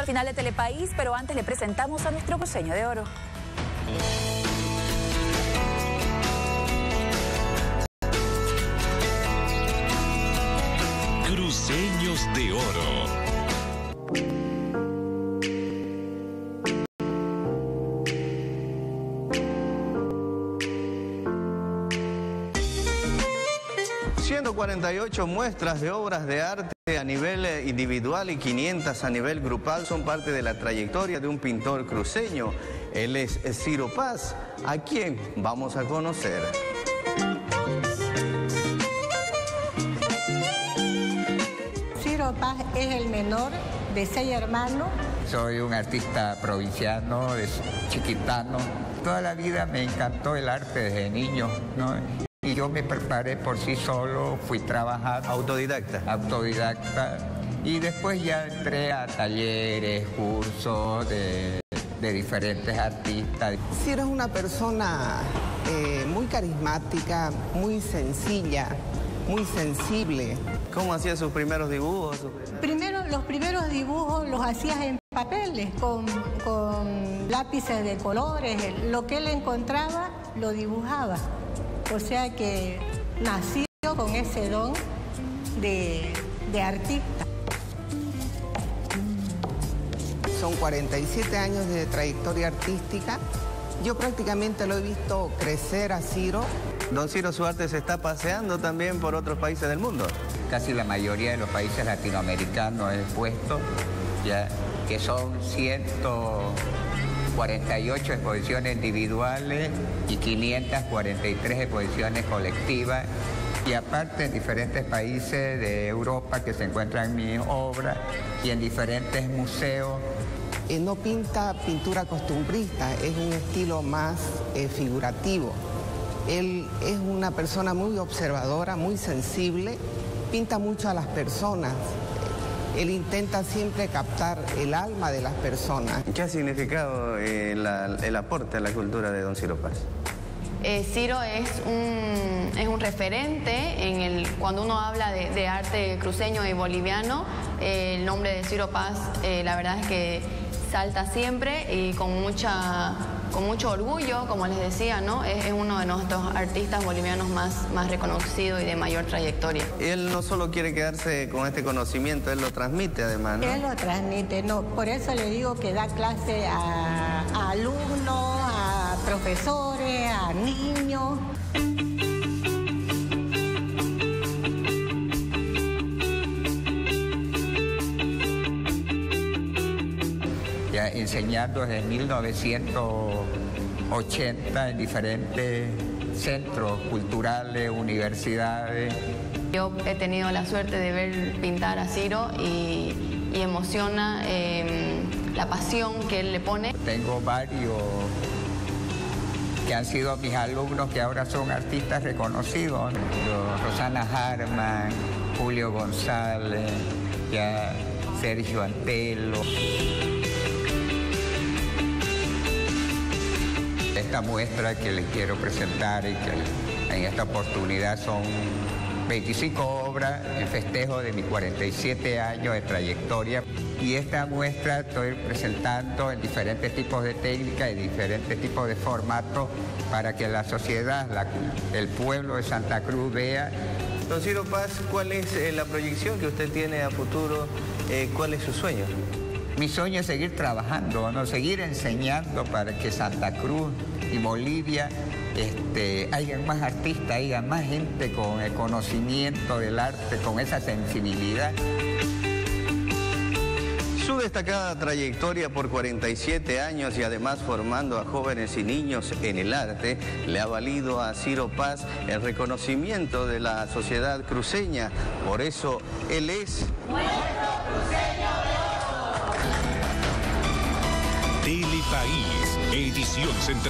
al final de Telepaís, pero antes le presentamos a nuestro cruceño de oro. Cruceños de oro. 148 muestras de obras de arte a nivel eh, individual y 500 a nivel grupal son parte de la trayectoria de un pintor cruceño. Él es Ciro Paz, a quien vamos a conocer. Ciro Paz es el menor de seis hermanos. Soy un artista provinciano, chiquitano. Toda la vida me encantó el arte desde niño. ¿no? Y yo me preparé por sí solo, fui trabajar. Autodidacta. Autodidacta. Y después ya entré a talleres, cursos de, diferentes artistas. Ciro es una persona eh, muy carismática, muy sencilla, muy sensible. ¿Cómo hacía sus primeros dibujos? Primero, los primeros dibujos los hacías en papeles, con, con lápices de colores. Lo que él encontraba, lo dibujaba. O sea que nació con ese don de, artista. Son 47 años de trayectoria artística. Yo prácticamente lo he visto crecer a Ciro. Don Ciro, su arte se está paseando también por otros países del mundo. Casi la mayoría de los países latinoamericanos he puesto, ya que son ciento... 48 exposiciones individuales y 543 exposiciones colectivas. Y aparte en diferentes países de Europa que se encuentran mis obras y en diferentes museos. Eh, no pinta pintura costumbrista, es un estilo más eh, figurativo. Él es una persona muy observadora, muy sensible, pinta mucho a las personas, él intenta siempre captar el alma de las personas. ¿Qué ha significado eh, el aporte a la cultura de don Ciro Paz? Eh, Ciro es un, es un referente en el, cuando uno habla de, arte cruceño y boliviano, eh, el nombre de Ciro Paz la verdad es que salta siempre y con mucha con mucho orgullo, como les decía, ¿no? Es, uno de nuestros artistas bolivianos más, más reconocidos y de mayor trayectoria. Él no solo quiere quedarse con este conocimiento, él lo transmite además, ¿no? Él lo transmite, no, por eso le digo que da clase a, a alumnos, a profesores, a niños. enseñando desde 1980 en diferentes centros culturales, universidades. Yo he tenido la suerte de ver pintar a Ciro y, emociona em, la pasión que él le pone. Tengo varios que han sido mis alumnos que ahora son artistas reconocidos. Rosana Harman, Julio González, ya Sergio Antelo. Esta muestra que les quiero presentar y que en esta oportunidad son 25 obras en festejo de mis 47 años de trayectoria. Y esta muestra estoy presentando en diferentes tipos de técnicas y diferentes tipos de formatos para que la sociedad, el pueblo de Santa Cruz vea. Don Ciro Paz, ¿cuál es eh, la proyección que usted tiene a futuro? Eh, ¿Cuál es su sueño? Mi sueño es seguir trabajando, ¿no? seguir enseñando para que Santa Cruz y Bolivia este, haya más artistas, haya más gente con el conocimiento del arte, con esa sensibilidad. Su destacada trayectoria por 47 años y además formando a jóvenes y niños en el arte le ha valido a Ciro Paz el reconocimiento de la sociedad cruceña. Por eso él es... Telepaís, edición central.